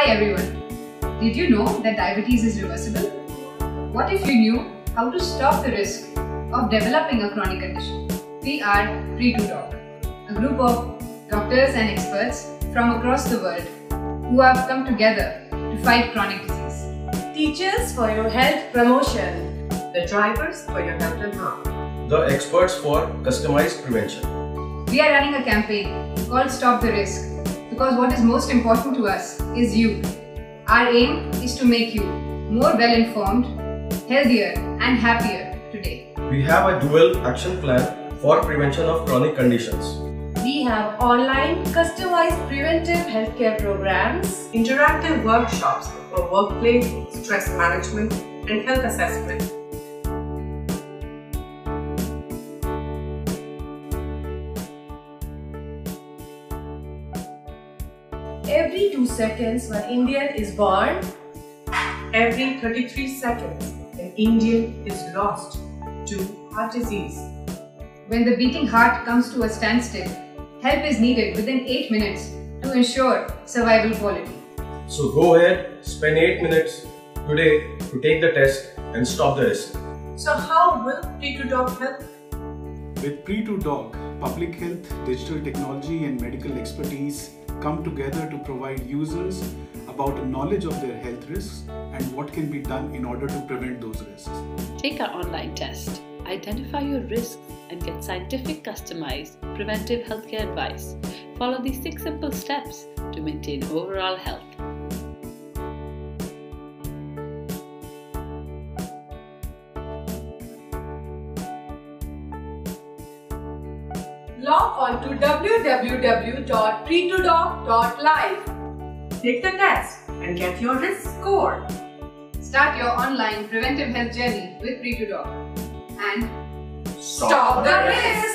Hi everyone. Did you know that diabetes is reversible? What if you knew how to stop the risk of developing a chronic condition? We are Pre2Doc, a group of doctors and experts from across the world who have come together to fight chronic disease. Teachers for your health promotion. The drivers for your health and harm. The experts for customized prevention. We are running a campaign called Stop the Risk because what is most important to us is you. Our aim is to make you more well informed, healthier, and happier today. We have a dual action plan for prevention of chronic conditions. We have online, customized preventive healthcare programs, interactive workshops for workplace, stress management, and health assessment. Every 2 seconds, one Indian is born. Every 33 seconds, an Indian is lost to heart disease. When the beating heart comes to a standstill, help is needed within 8 minutes to ensure survival quality. So go ahead, spend 8 minutes today to take the test and stop the risk. So how will Pre2Doc help? With Pre2Doc, public health, digital technology and medical expertise come together to provide users about a knowledge of their health risks and what can be done in order to prevent those risks. Take our online test, identify your risks, and get scientific, customized preventive healthcare advice. Follow these six simple steps to maintain overall health. Log on to www.pre2doc.live. Take the test and get your risk score. Start your online preventive health journey with Pre2Doc and Stop the risk!